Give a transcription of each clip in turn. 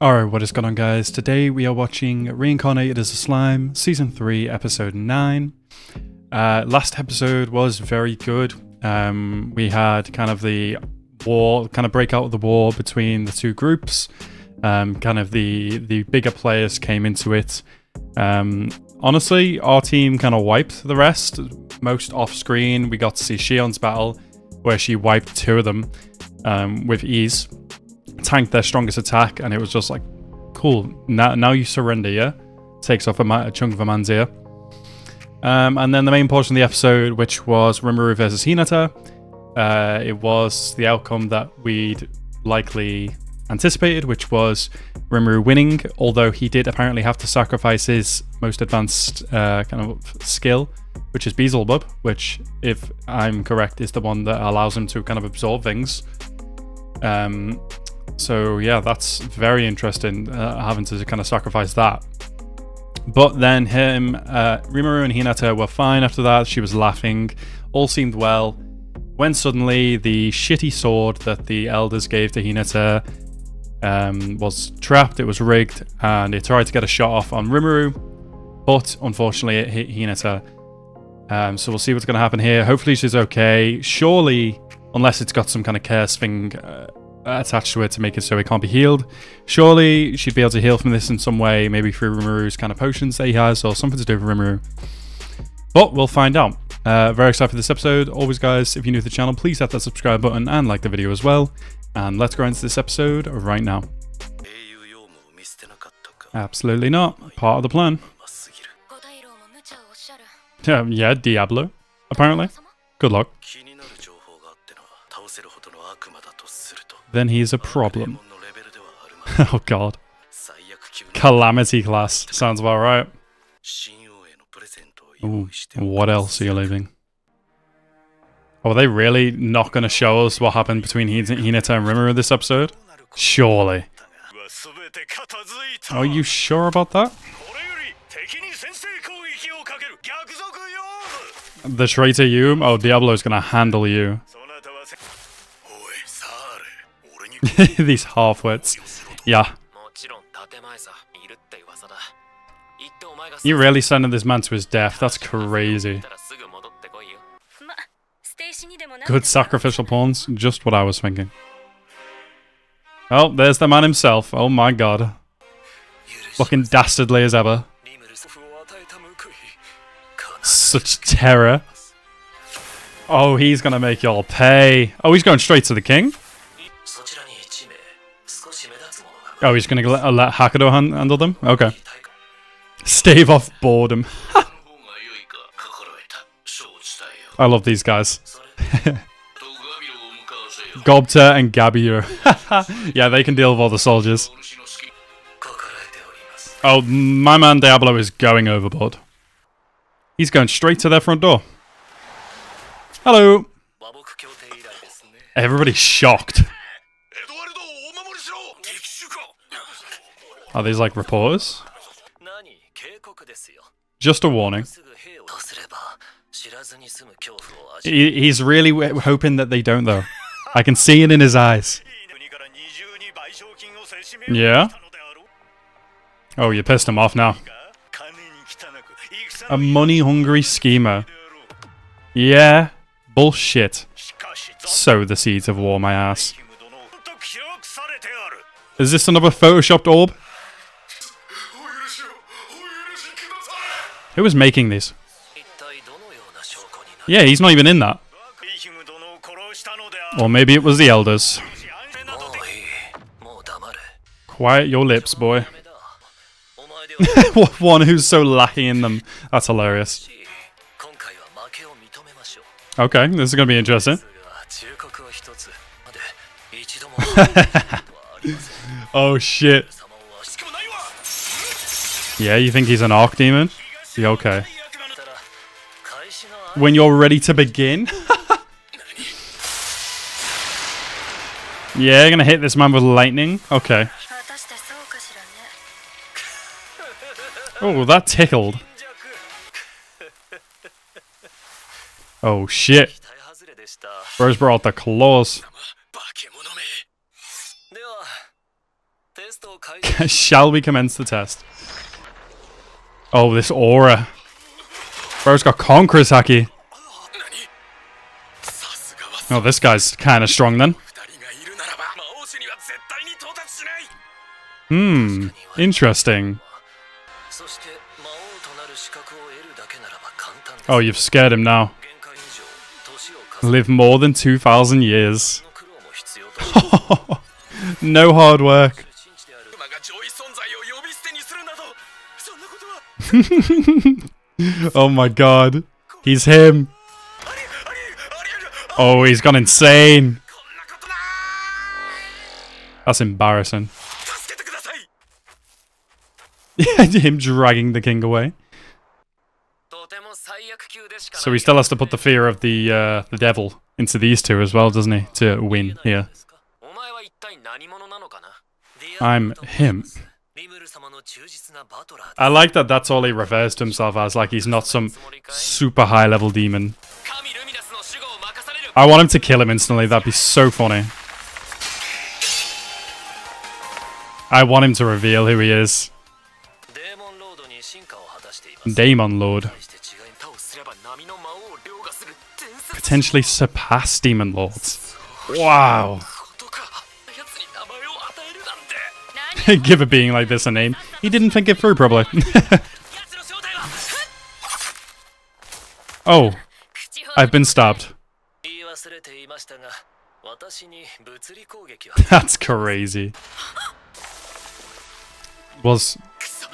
Alright, what is going on guys? Today we are watching Reincarnated as a Slime, Season 3, Episode 9. Uh, last episode was very good. Um, we had kind of the war, kind of breakout of the war between the two groups. Um, kind of the, the bigger players came into it. Um, honestly, our team kind of wiped the rest. Most off screen, we got to see Shion's battle, where she wiped two of them um, with ease tanked their strongest attack, and it was just like, cool. Now, now you surrender, yeah. Takes off a, a chunk of a man's ear. Um, and then the main portion of the episode, which was Rimuru versus Hinata. Uh, it was the outcome that we'd likely anticipated, which was Rimuru winning, although he did apparently have to sacrifice his most advanced uh, kind of skill, which is Beelzebub, which, if I'm correct, is the one that allows him to kind of absorb things. Um, so yeah, that's very interesting, uh, having to kind of sacrifice that. But then him, uh, Rimuru and Hinata were fine after that. She was laughing, all seemed well. When suddenly the shitty sword that the elders gave to Hinata um, was trapped, it was rigged, and it tried to get a shot off on Rimuru, but unfortunately it hit Hinata. Um, so we'll see what's going to happen here. Hopefully she's okay. Surely, unless it's got some kind of curse thing uh, attached to it to make it so it can't be healed. Surely she'd be able to heal from this in some way, maybe through Rimuru's kind of potions that he has or something to do with Rimuru. But we'll find out. Uh, very excited for this episode. Always, guys, if you're new to the channel, please hit that subscribe button and like the video as well. And let's go into this episode right now. Absolutely not. Part of the plan. Yeah, yeah Diablo, apparently. Good luck. Then he's a problem. oh god. Calamity class. Sounds about right. Ooh, what else are you leaving? Oh, are they really not going to show us what happened between Hinata and Rimuru this episode? Surely. Are you sure about that? The traitor you? Oh, Diablo's going to handle you. These half-wits. Yeah. You really sending this man to his death? That's crazy. Good sacrificial pawns. Just what I was thinking. Oh, there's the man himself. Oh my god. Looking dastardly as ever. Such terror. Oh, he's gonna make y'all pay. Oh, he's going straight to the king? Oh, he's to let, let Hakuro handle them? Okay. Stave off boredom. I love these guys. Gobta and Gabiru. yeah, they can deal with all the soldiers. Oh, my man Diablo is going overboard. He's going straight to their front door. Hello. Everybody's shocked. Are these like reporters? Just a warning. He, he's really hoping that they don't, though. I can see it in his eyes. Yeah? Oh, you pissed him off now. A money-hungry schemer. Yeah. Bullshit. Sow the seeds of war, my ass. Is this another photoshopped orb? Who was making these? Yeah, he's not even in that. Or maybe it was the elders. Quiet your lips, boy. One who's so lacking in them. That's hilarious. Okay, this is going to be interesting. oh shit. Yeah, you think he's an 60, okay. When you're ready to begin? yeah, gonna hit this man with lightning. Okay. Oh, that tickled. Oh, shit. Bro's brought the claws. Shall we commence the test? Oh, this aura. Bro's got Conqueror's Haki. Oh, this guy's kind of strong then. Hmm, interesting. Oh, you've scared him now. Live more than 2,000 years. no hard work. oh my god. He's him. Oh, he's gone insane. That's embarrassing. him dragging the king away. So he still has to put the fear of the uh, the devil into these two as well, doesn't he, to win here. I'm him. I like that that's all he refers to himself as, like he's not some super high level demon. I want him to kill him instantly, that'd be so funny. I want him to reveal who he is. Daemon Lord. Potentially surpass Demon Lord. Wow. give a being like this a name. He didn't think it through, probably. oh, I've been stopped. That's crazy. Was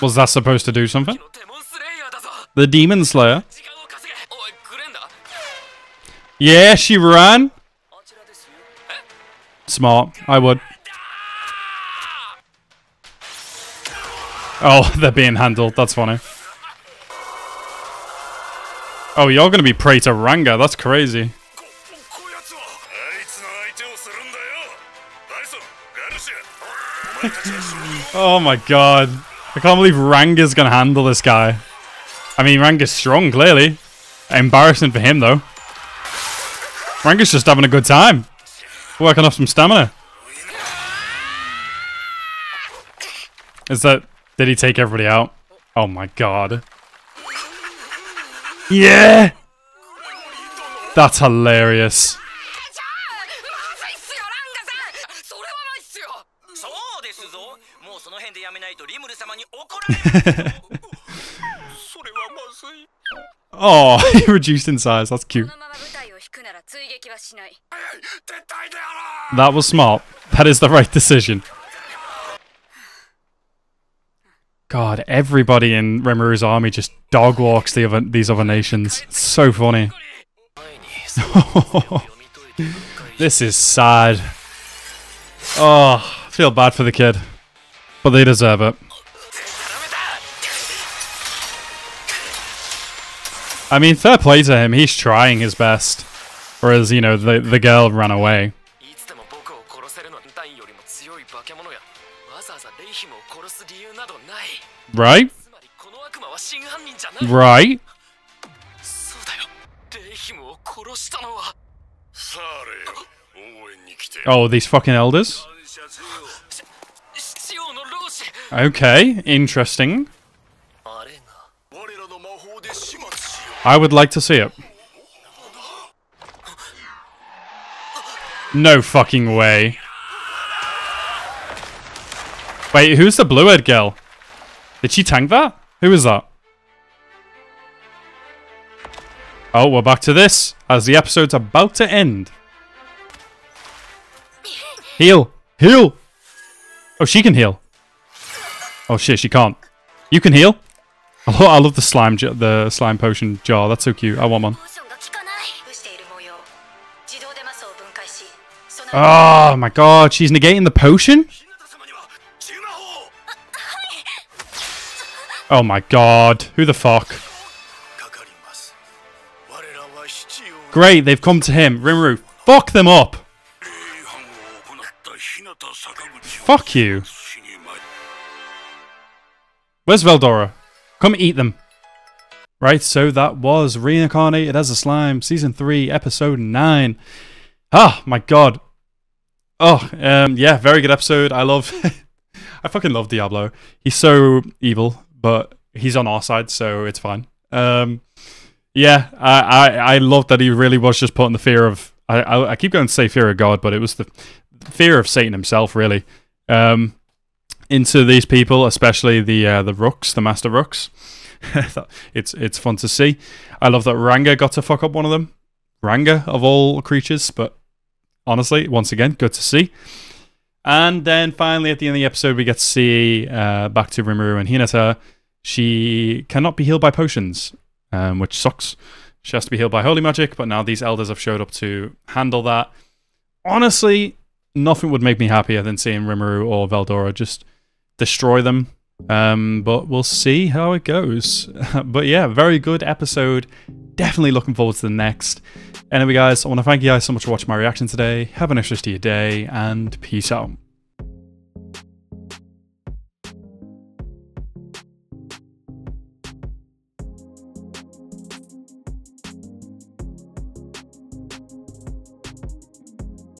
was that supposed to do something? The Demon Slayer? Yeah, she ran? Smart. I would. Oh, they're being handled. That's funny. Oh, you're going to be prey to Ranga. That's crazy. oh my god. I can't believe Ranga's going to handle this guy. I mean, Ranga's strong, clearly. Embarrassing for him, though. Ranga's just having a good time. Working off some stamina. Is that did he take everybody out? Oh my god. Yeah! That's hilarious. oh, he reduced in size. That's cute. That was smart. That is the right decision. God, everybody in Rimuru's army just dog walks the other, these other nations. It's so funny. this is sad. Oh, I feel bad for the kid. But they deserve it. I mean, fair play to him. He's trying his best. Whereas, you know, the, the girl ran away. Right? Right? Oh, these fucking elders? Okay, interesting. I would like to see it. No fucking way. Wait, who's the blue-haired girl? Did she tank that? Who is that? Oh, we're back to this, as the episode's about to end. Heal! Heal! Oh, she can heal. Oh shit, she can't. You can heal? Oh, I love the slime the slime potion jar. That's so cute. I want one. Oh my god, she's negating the potion? Oh my god. Who the fuck? Great, they've come to him. Rimuru, fuck them up! Fuck you. Where's Veldora? Come eat them. Right, so that was Reincarnated as a Slime, Season 3, Episode 9. Ah, my god. Oh, um, yeah, very good episode. I love... I fucking love Diablo. He's so evil, but he's on our side, so it's fine. Um, yeah, I, I, I love that he really was just putting the fear of. I, I, I keep going to say fear of God, but it was the fear of Satan himself, really, um, into these people, especially the uh, the rooks, the master rooks. it's it's fun to see. I love that Ranga got to fuck up one of them. Ranga of all creatures, but honestly, once again, good to see. And then finally, at the end of the episode, we get to see uh, back to Rimuru and Hinata. She cannot be healed by potions, um, which sucks. She has to be healed by holy magic, but now these elders have showed up to handle that. Honestly, nothing would make me happier than seeing Rimuru or Veldora just destroy them. Um, but we'll see how it goes. but yeah, very good episode. Definitely looking forward to the next. Anyway, guys, I want to thank you guys so much for watching my reaction today. Have a nice rest of your day, and peace out.